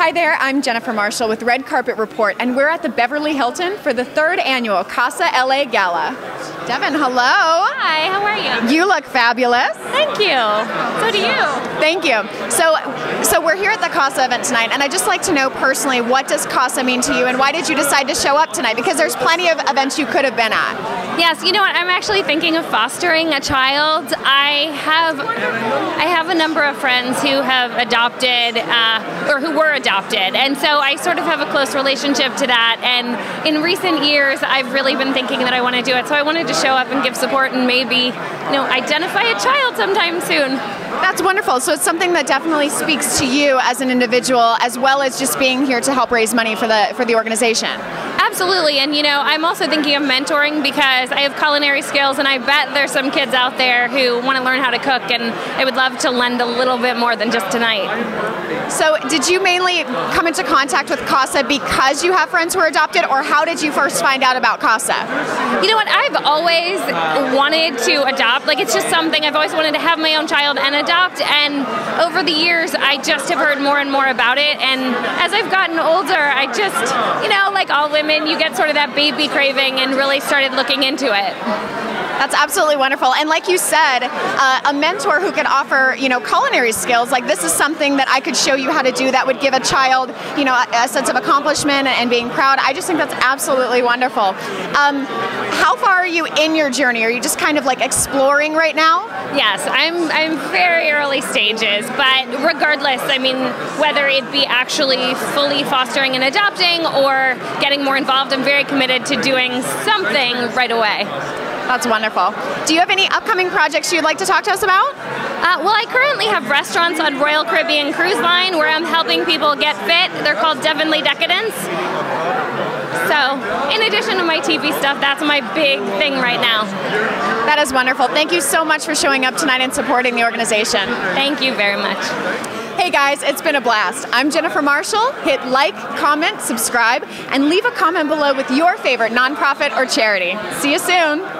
Hi there, I'm Jennifer Marshall with Red Carpet Report, and we're at the Beverly Hilton for the third annual Casa LA Gala. Devin, hello. Hi, how are you? Look fabulous. Thank you. So do you. Thank you. So, so we're here at the Casa event tonight, and I'd just like to know personally, what does Casa mean to you, and why did you decide to show up tonight? Because there's plenty of events you could have been at. Yes, you know what? I'm actually thinking of fostering a child. I have, I have a number of friends who have adopted uh, or who were adopted, and so I sort of have a close relationship to that. And in recent years, I've really been thinking that I want to do it. So I wanted to show up and give support and maybe, you know, identify a child sometime soon. That's wonderful. So it's something that definitely speaks to you as an individual, as well as just being here to help raise money for the for the organization. Absolutely, and you know, I'm also thinking of mentoring because I have culinary skills, and I bet there's some kids out there who want to learn how to cook, and I would love to lend a little bit more than just tonight. So, did you mainly come into contact with Casa because you have friends who are adopted, or how did you first find out about Casa? You know what? I've always wanted to adopt. Like, it's just something I've always wanted to have my own child and adopt. And over the years, I just have heard more and more about it. And as I've gotten older, I just, you know, like all women, you get sort of that baby craving and really started looking into it. That's absolutely wonderful. And like you said, uh, a mentor who could offer, you know, culinary skills, like this is something that I could show you how to do that would give a child, you know, a, a sense of accomplishment and being proud. I just think that's absolutely wonderful. Um, how far are you in your journey? Are you just kind of like exploring right now? Yes, I'm I'm very early stages, but regardless, I mean, whether it be actually fully fostering and adopting or getting more involved, I'm very committed to doing something right away. That's wonderful. Do you have any upcoming projects you'd like to talk to us about? Uh, well, I currently have restaurants on Royal Caribbean Cruise Line where I'm helping people get fit. They're called Devinly Decadence. So, in addition to my TV stuff, that's my big thing right now. That is wonderful. Thank you so much for showing up tonight and supporting the organization. Thank you very much. Hey guys, it's been a blast. I'm Jennifer Marshall. Hit like, comment, subscribe, and leave a comment below with your favorite nonprofit or charity. See you soon.